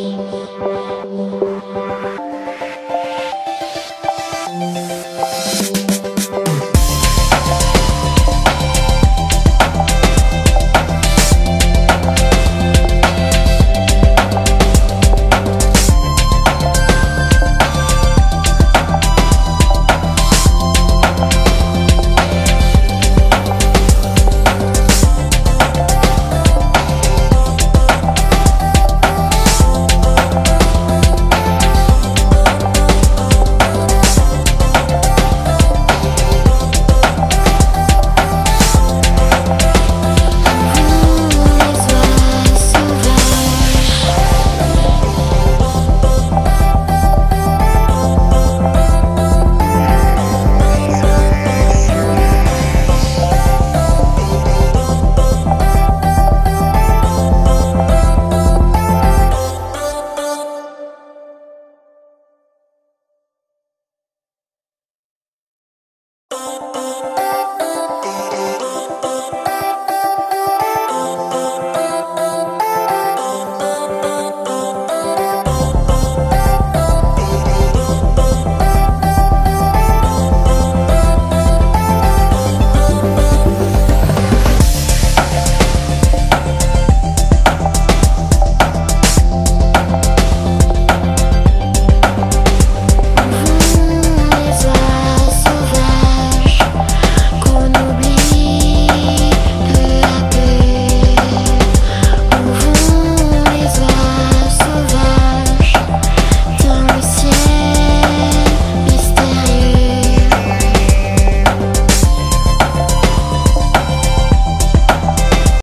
Música